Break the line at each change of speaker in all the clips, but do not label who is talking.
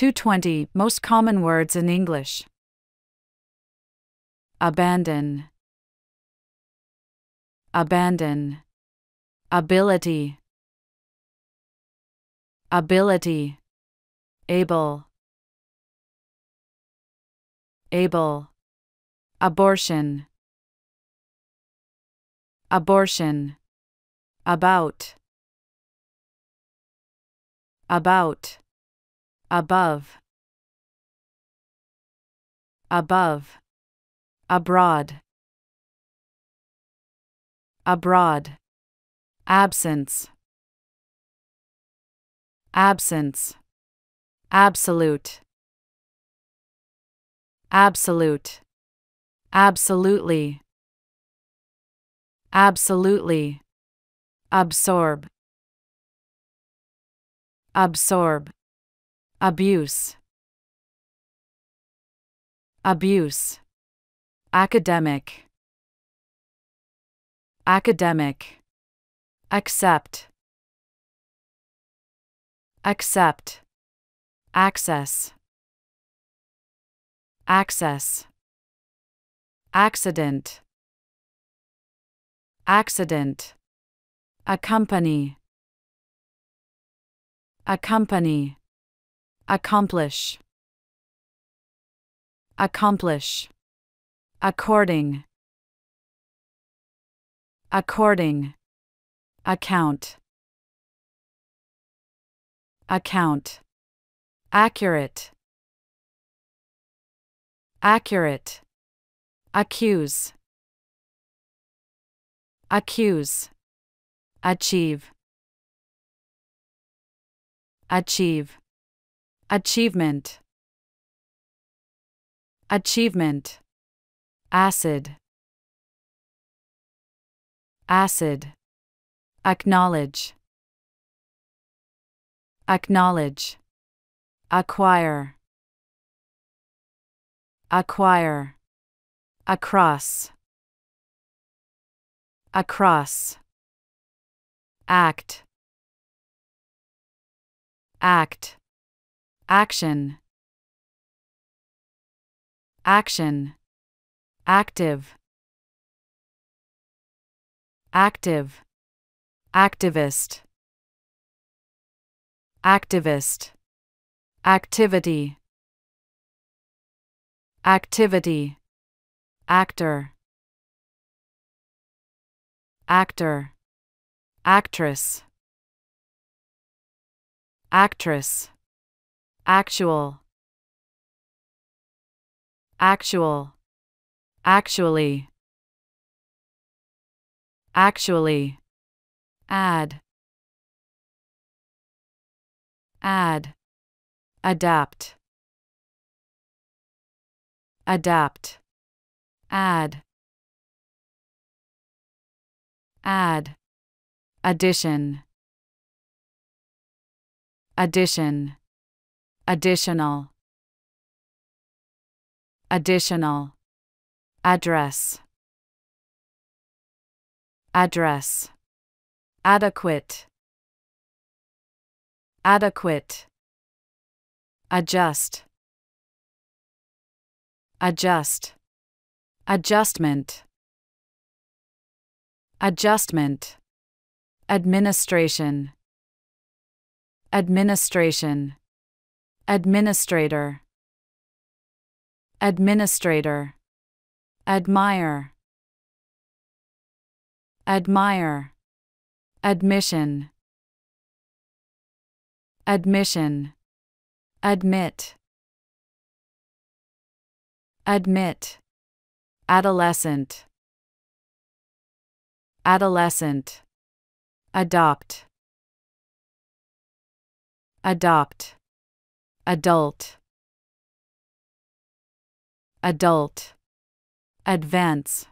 220 Most common words in English. Abandon, Abandon, Ability, Ability, Able, Able, Abortion, Abortion, About, About above above abroad abroad absence absence absolute absolute absolutely absolutely absorb absorb Abuse. Abuse. Academic. Academic. Accept. Accept. Access. Access. Accident. Accident. Accompany. Accompany. Accomplish. Accomplish. According. According. Account. Account. Accurate. Accurate. Accuse. Accuse. Achieve. Achieve. Achievement. Achievement. Acid. Acid. Acknowledge. Acknowledge. Acquire. Acquire. Across. Across. Act. Act. Action. Action. Active. Active. Activist. Activist. Activity. Activity. Actor. Actor. Actress. Actress. Actual. Actual. Actually. Actually. Ad. Ad. Adapt. Adapt. Add. Add. Addition. Addition. Additional. Additional. Address. Address. Adequate. Adequate. Adjust. Adjust. Adjustment. Adjustment. Administration. Administration. Administrator. Administrator. Admire. Admire. Admission. Admission. Admit. Admit. Adolescent. Adolescent. Adopt. Adopt adult. Adult. Advance.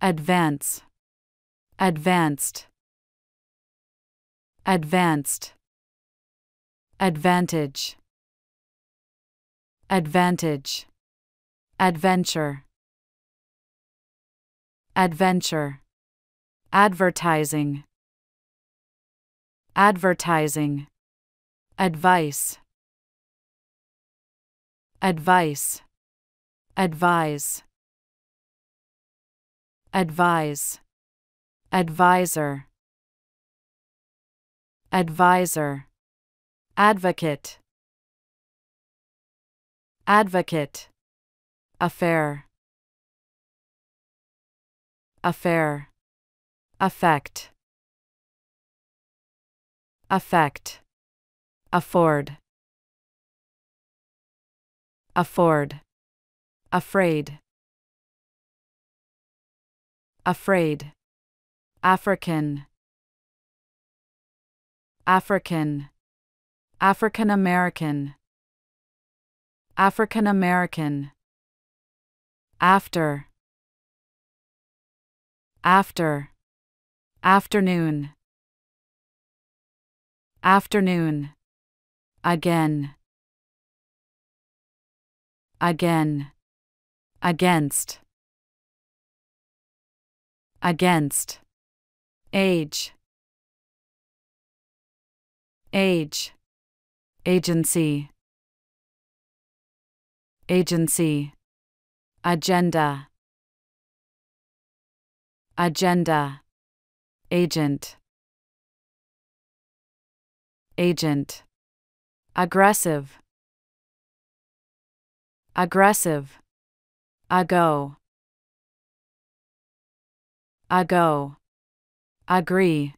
Advance. Advanced. Advanced. Advantage. Advantage. Adventure. Adventure. Advertising. Advertising advice, advice, advise, advise, advisor, advisor, advocate, advocate, affair, affair, affect, affect, afford, afford, afraid, afraid, African, African, African American, African American, after, after, afternoon, afternoon, again, again, against, against, age, age, agency, agency, agenda, agenda, agent, agent, aggressive, aggressive, ago, ago, agree,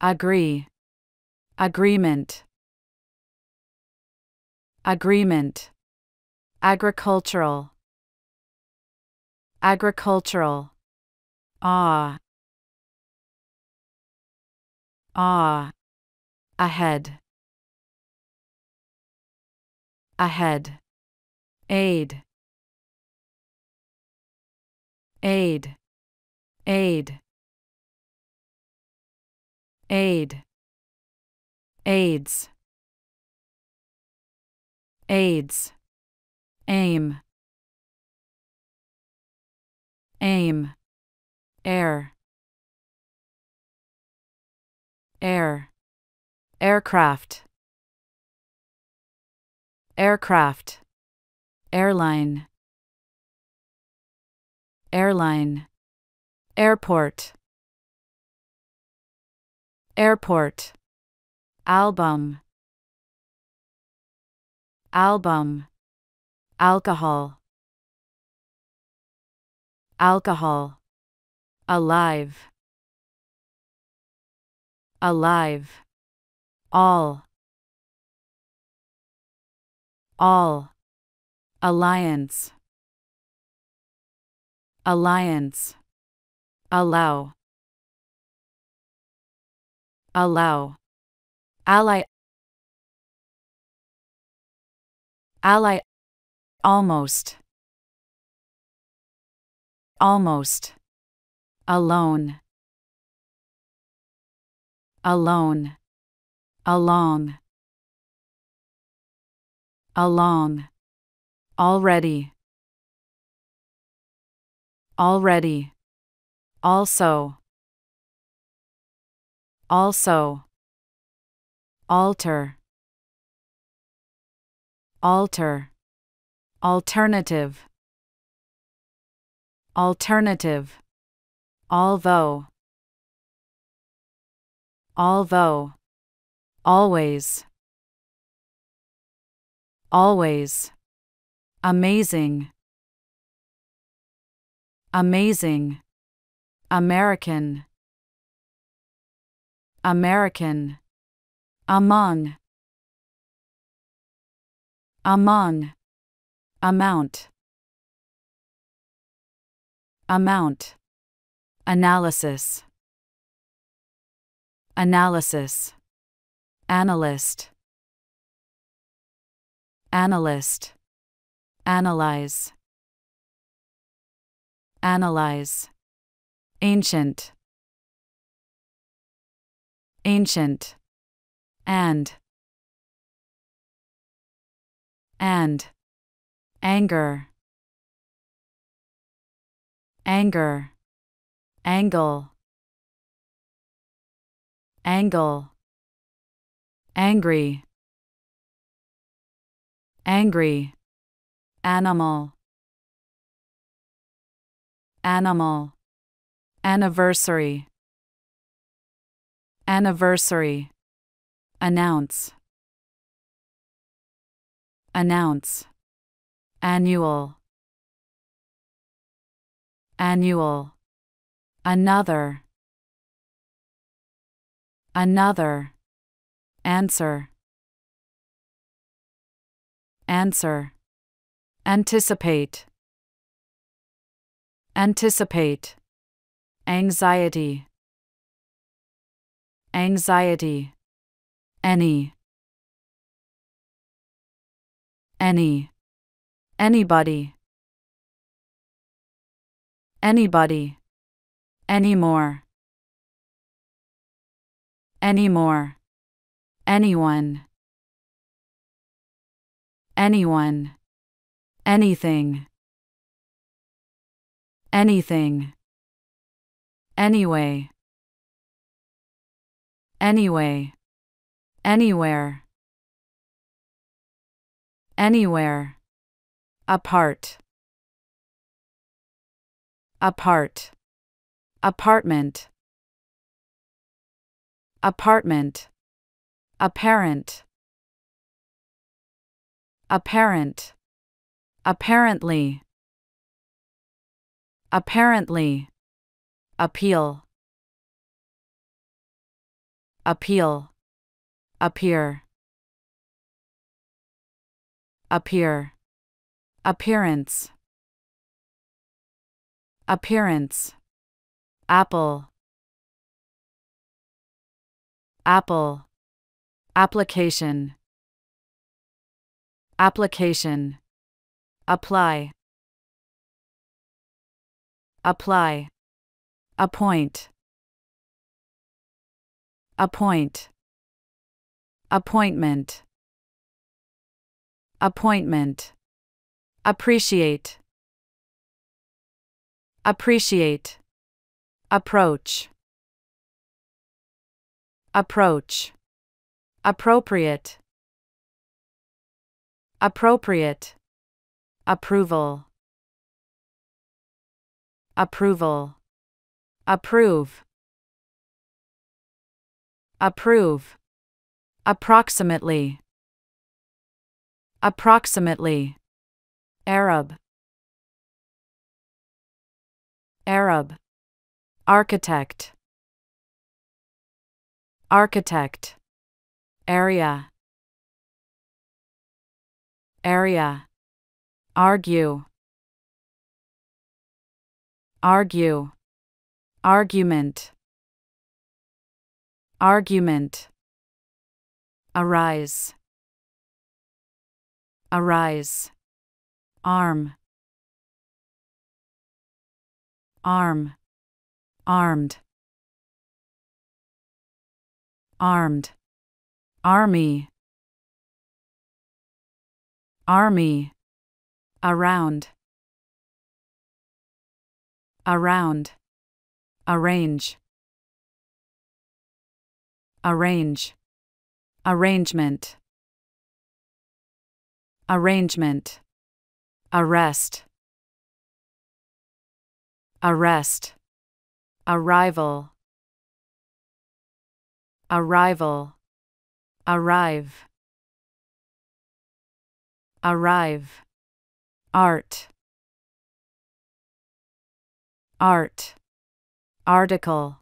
agree, agreement, agreement, agricultural, agricultural, ah, ah, ahead, ahead, aid, aid, aide, aide, AIDS, AIDS, aim, aim, air, air, aircraft, aircraft, airline, airline, airport, airport, album, album, alcohol, alcohol, alive, alive, all, all, alliance, alliance, allow, allow, ally, ally, almost, almost, alone, alone, along, along, already, already, also, also, alter, alter, alternative, alternative, although, although, always, always, amazing, amazing, American, American, among, among, amount, amount, analysis, analysis, analyst, analyst, analyze, analyze, ancient, ancient, and, and, anger, anger, angle, angle, angry, angry, animal, animal, anniversary, anniversary, announce, announce, annual, annual, another, another, answer, answer, anticipate, anticipate, anxiety, anxiety, any, any, anybody, anybody, anymore, anymore, anyone, anyone, anything, anything, anyway, anyway, anywhere, anywhere, apart, apart, apartment, apartment, apparent, apparent, apparently, apparently, appeal, appeal, appear, appear, appearance, appearance, apple, apple, application, application, apply, apply, appoint, appoint, appointment, appointment, appreciate, appreciate, approach, approach, appropriate, appropriate, approval, approval, approve, approve, approximately, approximately, Arab, Arab, architect, architect, area, area, argue, argue, argument, argument, arise, arise, arm, arm, armed, armed, army, army, around, around, arrange, arrange, arrangement, arrangement, arrest, arrest, arrival, arrival, arrive, arrive, art, art, article,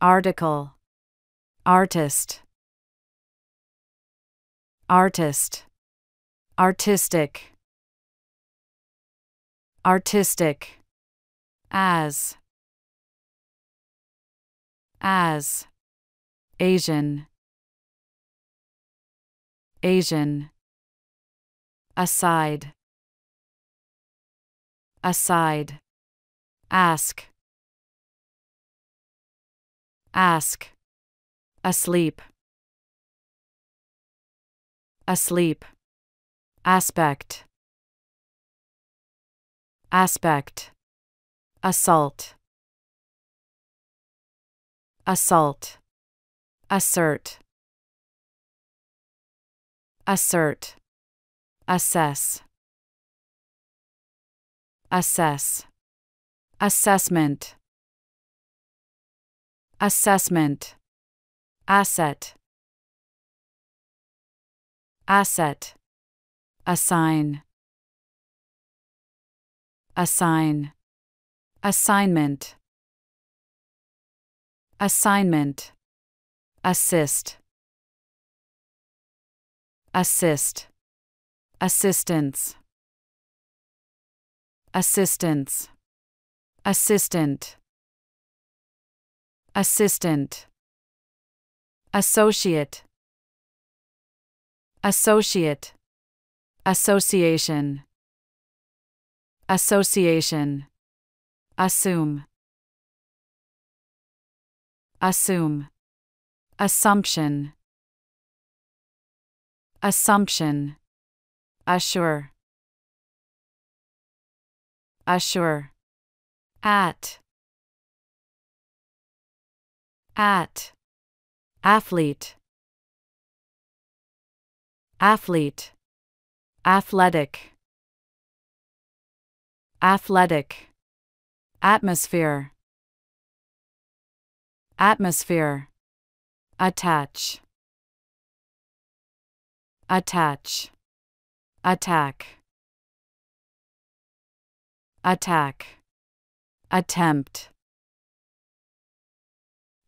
article, artist, artist, artistic, artistic, as, as, Asian, Asian, aside, aside, ask, ask, asleep, asleep, aspect, aspect, assault, assault, assert, assert, assess, assess, assessment, assessment, asset, asset, assign, assign, assignment, assignment, assist, assist, assistance, assistance, assistant, assistant, associate, associate, association, association, assume, assume, assumption, assumption, assure, assure, at, at, athlete, athlete, athletic, athletic, atmosphere, atmosphere, attach, attach, attack, attack, attempt,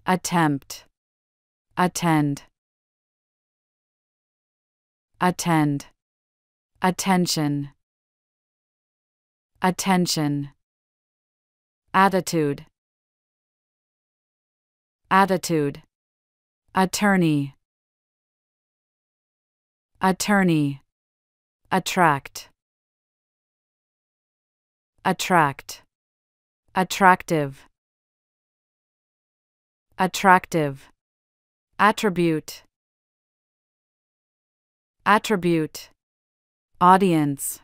attempt, attend, attend, attention, attention, attitude, attitude, attorney, attorney, attract, attract, attractive, attractive, attribute, attribute, audience,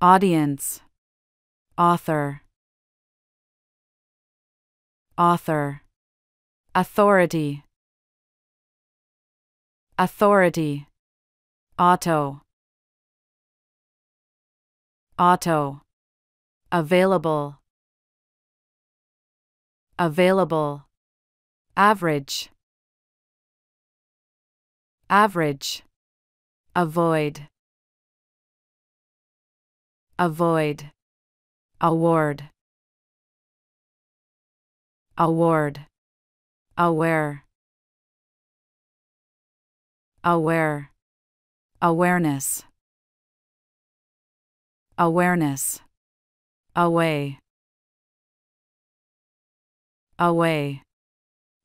audience, author, author, authority, authority, auto, auto, available, available, average, average, avoid, avoid, award, award, aware, aware, awareness, awareness, away, away,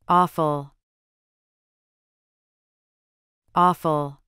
awful, awful,